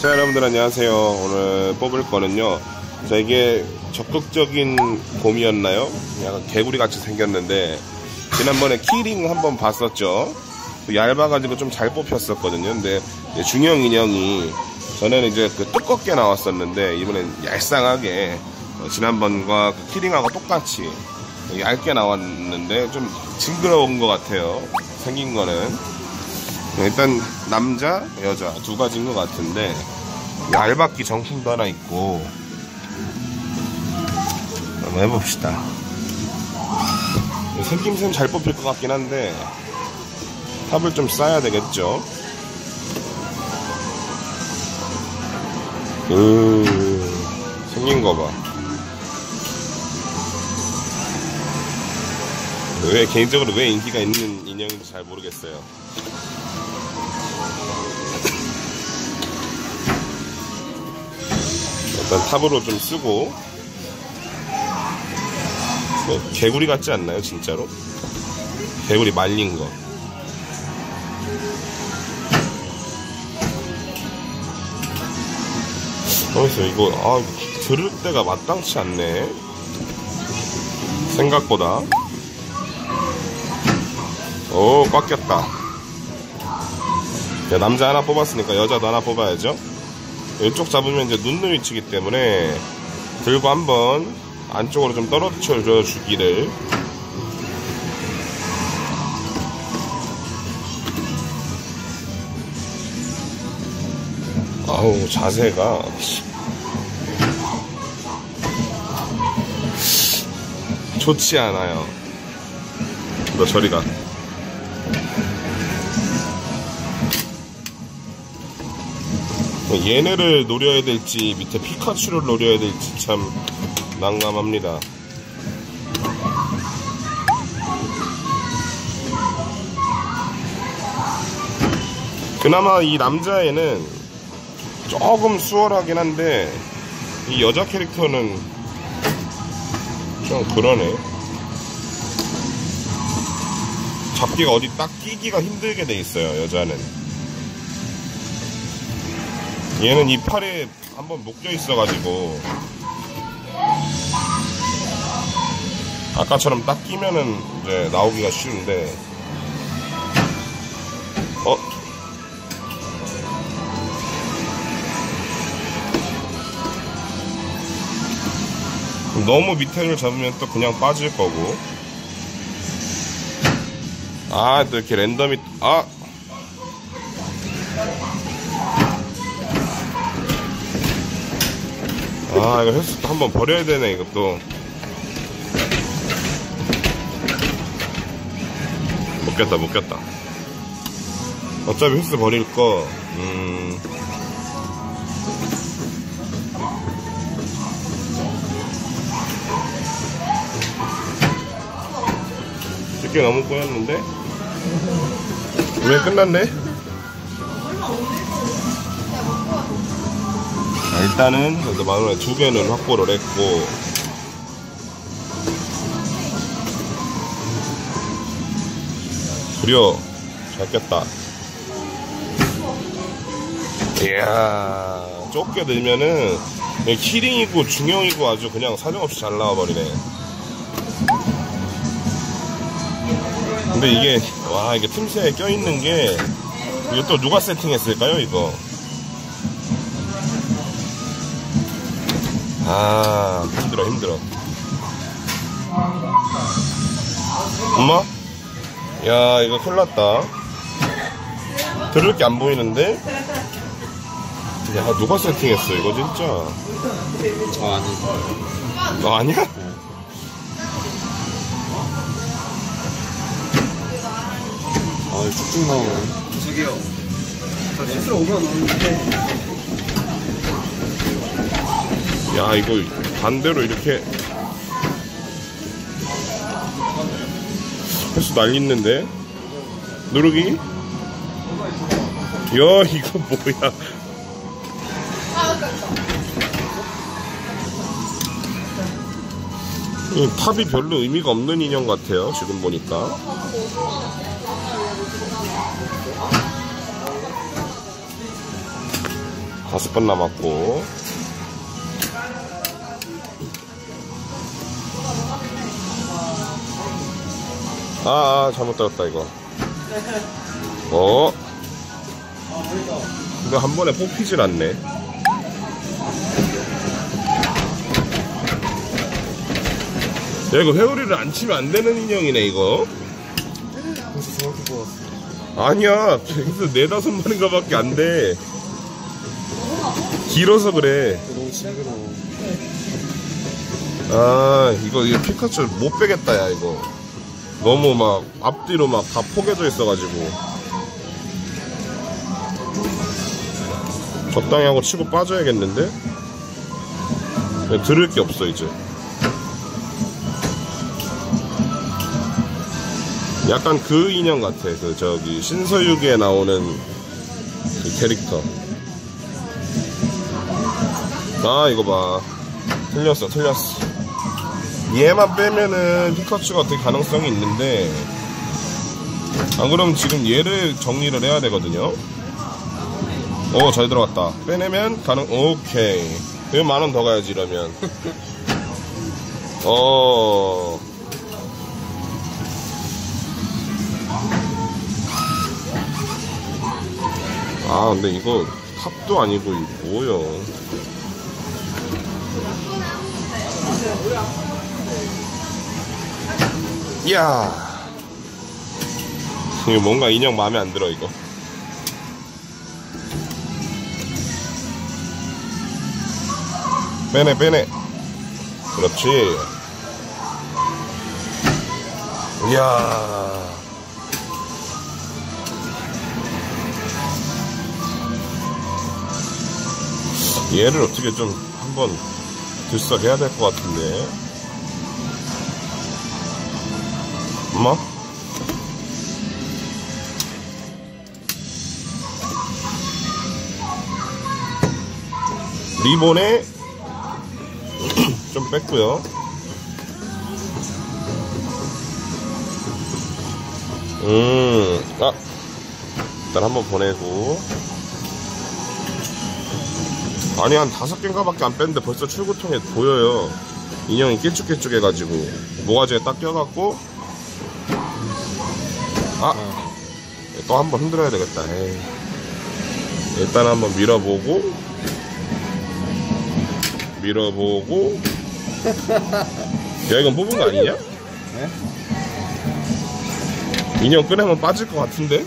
자 여러분들 안녕하세요. 오늘 뽑을 거는요 자 이게 적극적인 곰이었나요? 약간 개구리 같이 생겼는데 지난번에 키링 한번 봤었죠? 얇아가지고 좀 잘 뽑혔었거든요. 근데 중형 인형이 전에는 이제 그 두껍게 나왔었는데 이번엔 얄쌍하게 어, 지난번과 그 키링하고 똑같이 얇게 나왔는데 좀 징그러운 것 같아요 생긴 거는 일단 남자, 여자 두 가지인 것 같은데 얇았기 정품도 하나 있고 한번 해봅시다. 생김새는 잘 뽑힐 것 같긴 한데 탑을 좀 쌓아야 되겠죠. 으 생긴 거 봐. 왜 개인적으로 왜 인기가 있는 인형인지 잘 모르겠어요. 일단 탑으로 좀 쓰고 뭐 개구리 같지 않나요 진짜로? 개구리 말린 거 어디서 이거 아 들을 때가 마땅치 않네 생각보다 오 꽉 꼈다. 야, 남자 하나 뽑았으니까 여자도 하나 뽑아야죠. 이쪽 잡으면 이제 눕는 위치이기 때문에 들고 한번 안쪽으로 좀 떨어뜨려 주기를. 아우 자세가. 좋지 않아요. 너 저리 가 얘네를 노려야 될지 밑에 피카츄를 노려야 될지 참 난감합니다. 그나마 이 남자애는 조금 수월하긴 한데 이 여자 캐릭터는 좀 그러네. 잡기가 어디 딱 끼기가 힘들게 돼 있어요 여자는. 얘는 이 팔에 한번 묶여 있어가지고 아까처럼 딱 끼면은 이제 나오기가 쉬운데 어? 너무 밑에를 잡으면 또 그냥 빠질 거고 아 또 이렇게 랜덤이 아 아 이거 헬스 한번 버려야 되네 이것도 못 꼈다 못 꼈다. 어차피 헬스 버릴 거 음... 쉽게 너무 꼬였는데? 왜 끝났네? 일단은 그래도 마누라 두 개는 확보를 했고. 그려. 잘 꼈다. 이야 좁게 들면은 키링이고 중형이고 아주 그냥 사정없이 잘 나와버리네. 근데 이게 와 이게 틈새에 껴있는 게 이거 또 누가 세팅했을까요 이거 아. 힘들어 힘들어. 엄마? 야 이거 큰일 났다. 들을 게 안 보이는데? 야 누가 세팅했어? 이거 진짜. 저 아니. 너 아니야? 아 쭉쭉 나오네. 저기요. 저 실수로 5만 원인데 야 이거 반대로 이렇게 횟수 날리는데 누르기 야 이거 뭐야 이 탑이 별로 의미가 없는 인형 같아요. 지금 보니까. 다섯 번 남았고. 아, 아 잘못 들었다 이거. 어. 근데 한 번에 뽑히질 않네. 야 이거 회오리를 안 치면 안 되는 인형이네 이거. 아니야 여기서 네다섯 마리인가밖에 안 돼. 길어서 그래. 아 이거 이거 피카츄 못 빼겠다 야 이거. 너무 막 앞뒤로 막 다 포개져 있어가지고. 적당히 하고 치고 빠져야겠는데? 들을 게 없어 이제. 약간 그 인형 같아. 그 저기 신서유기에 나오는 그 캐릭터. 아 이거 봐. 틀렸어, 틀렸어. 얘만 빼면은 피카츄가 될 가능성이 있는데 안 그럼 지금 얘를 정리를 해야 되거든요. 오, 잘 들어갔다. 빼내면 가능, 오케이. 왜 만 원 더 가야지, 이러면. 어. 아, 근데 이거 탑도 아니고, 이거 뭐요. 이야. 이거 뭔가 인형 마음에 안 들어, 이거. 빼내, 빼내. 그렇지. 이야. 얘를 어떻게 좀 한번 들썩해야 될 것 같은데. 엄마? 리본에 좀 뺐고요. 음, 아, 일단 한번 보내고. 아니, 한 다섯 개인가 밖에 안 뺐는데 벌써 출구통에 보여요. 인형이 깨쭉깨쭉해가지고. 모가지에 딱 껴갖고. 아, 또 한 번 흔들어야 되겠다. 에이. 일단 한번 밀어보고. 밀어보고. 야, 이건 뽑은 거 아니냐? 네? 인형 꺼내면 빠질 것 같은데?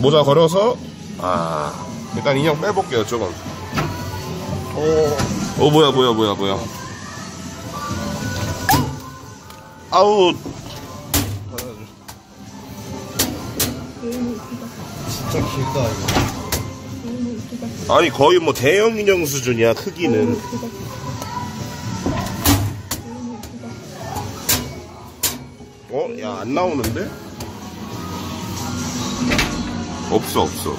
모자 걸어서 아 일단 인형 빼볼게요 조금 오, 어 뭐야 뭐야 뭐야 뭐야 아우 진짜 길다, 이거. 아니 거의 뭐 대형 인형 수준이야 크기는 어? 야 안 나오는데? 없어 없어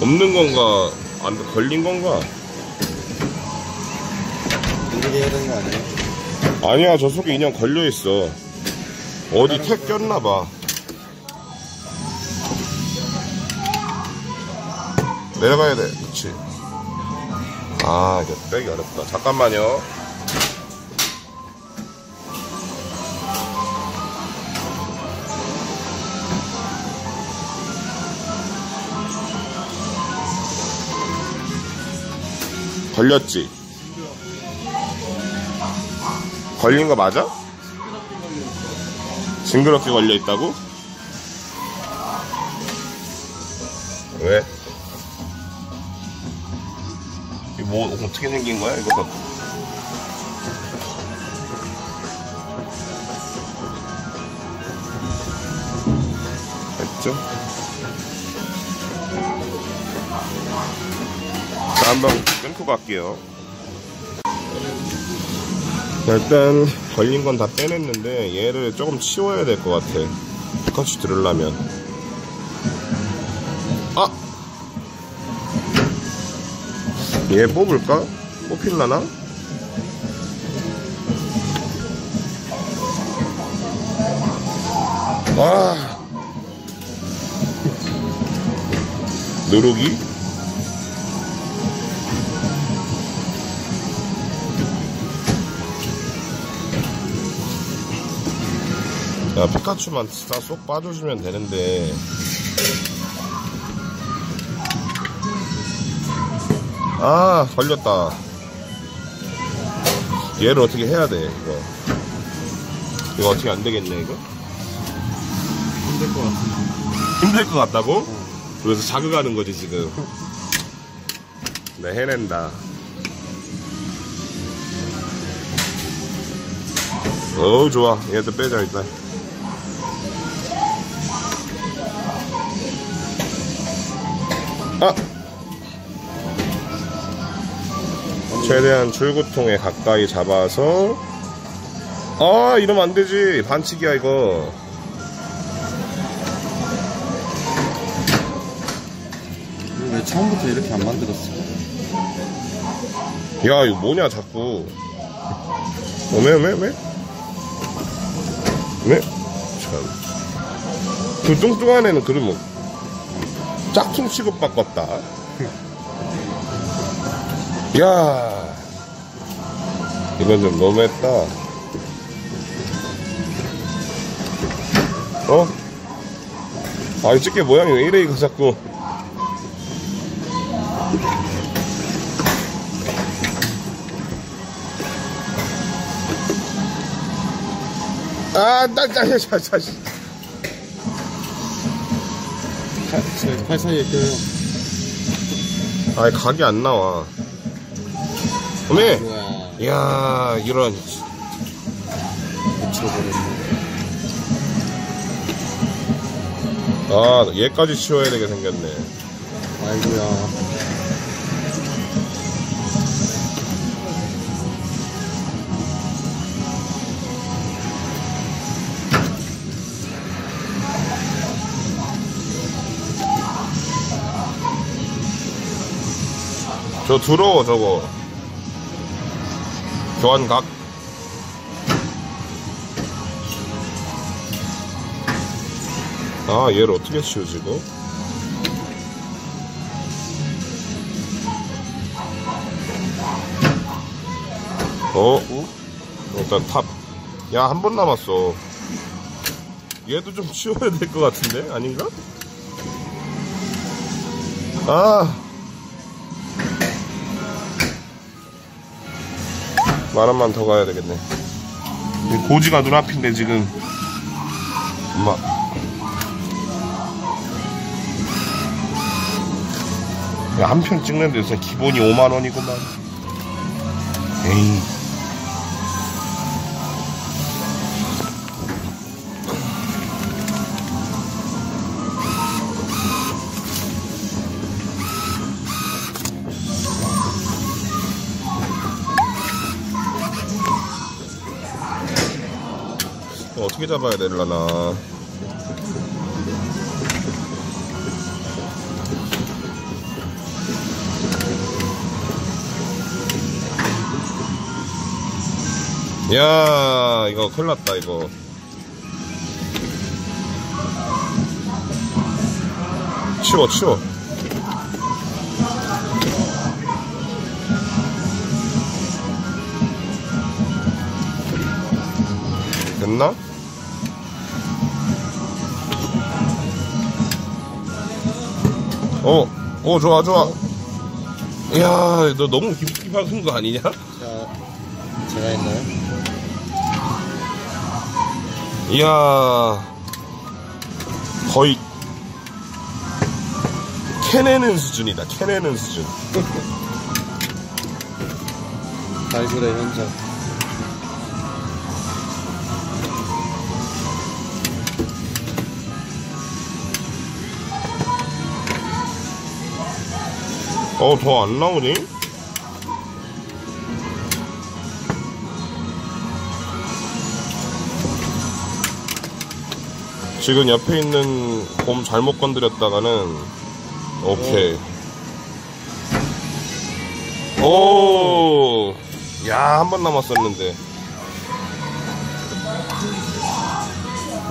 없는 건가 안 걸린 건가 이렇게 해야 되는 거 아니에요? 아니야 저 속에 인형 걸려있어. 어디 택 꼈나봐. 내려가야 돼. 그치? 아 이거 빼기 어렵다. 잠깐만요. 걸렸지? 걸린 거 맞아? 징그럽게 걸려 있다고? 왜? 이거 뭐 어떻게 생긴 거야? 이거 됐죠? 자, 한번 끊고 갈게요. 자, 일단 걸린 건 다 빼냈는데 얘를 조금 치워야 될 것 같아. 피카츄 들으려면. 아! 얘 뽑을까? 뽑힐라나? 와 누르기? 야 피카츄만 진짜 쏙 빠져주면 되는데. 아 걸렸다. 얘를 어떻게 해야 돼 이거? 이거 어떻게 안 되겠네 이거? 힘들 것 같은데. 힘들 것 같다고? 그래서 자극하는 거지 지금. 네 해낸다. 어우 좋아. 얘도 빼자 일단 아. 최대한 출구통에 가까이 잡아서. 아 이러면 안 되지. 반칙이야 이거. 왜 처음부터 이렇게 안 만들었어? 야 이거 뭐냐 자꾸. 어메 어메 어메 네? 참그 뚱뚱한 애는 그러면 짝퉁 취급 바꿨다 야 이건 좀 너무했다 어? 아, 이 집게 모양이 왜 이래, 이거 자꾸. 아, 나, 나, 나, 자, 자, 자. 팔, 사이에 껴요. 아, 각이 안 나와. 어메! 이야, 이런. 아, 얘까지 치워야 되게 생겼네. 아이고야. 저 더러워, 저거. 교환각. 아, 얘를 어떻게 치우지, 이거? 어? 일단 탑. 야, 한 번 남았어. 얘도 좀 치워야 될 것 같은데? 아닌가? 아. 만 원만 더 가야 되겠네. 이 고지가 눈앞인데 지금. 엄마. 한 편 찍는데 요새 기본이 5만 원이구만. 에이. 어떻게 잡아야 되려나. 야, 이거 큰일 났다, 이거. 치워, 치워. 됐나? 어, 어, 좋아, 좋아. 이야, 너 너무 깊이 박은 거 아니냐? 자, 제가 했나요? 이야, 거의 캐내는 수준이다, 캐내는 수준. 발굴의 현장. 어, 더 안 나오니? 지금 옆에 있는 곰 잘못 건드렸다가는 오케이 오, 야, 한 번 남았었는데.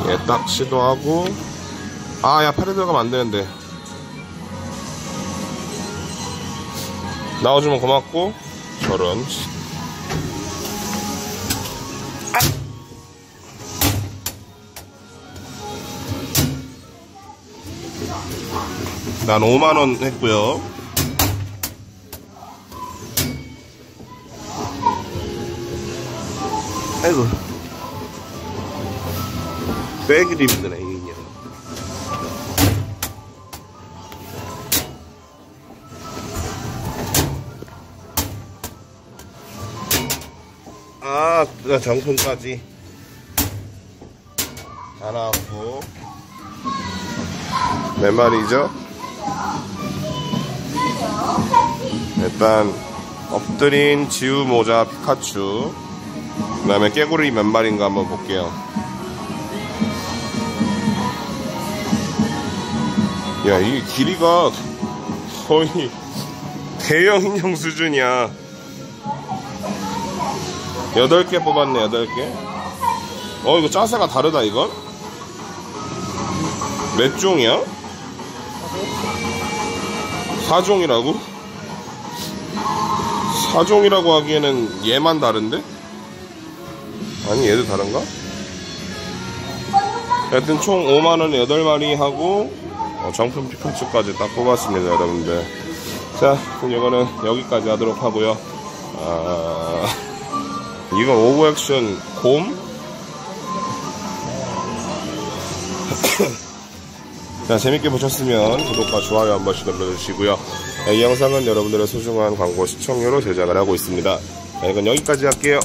예, 딱 시도하고. 아, 야, 팔에 들어가면 안 되는데. 나와주면 고맙고, 저런. 난 5만원 했고요. 아이고. 빼기도 힘드네 이인 그 정품까지 다 나왔고. 몇 마리죠? 일단 엎드린 지우 모자 피카츄. 그 다음에 깨구리 몇 마리인가 한번 볼게요. 야 이게 길이가 거의 대형 인형 수준이야 8개 뽑았네 8개 어 이거 짜세가 다르다 이건 몇 종이야? 4종이라고? 4종이라고 하기에는 얘만 다른데? 아니 얘도 다른가? 하여튼 총 5만원 8마리 하고 어, 정품 피카츄까지 딱 뽑았습니다 여러분들 자 그럼 이거는 여기까지 하도록 하고요 아... 이건 오버액션 곰? 자 재밌게 보셨으면 구독과 좋아요 한 번씩 눌러주시고요. 이 영상은 여러분들의 소중한 광고 시청료로 제작을 하고 있습니다. 자, 이건 여기까지 할게요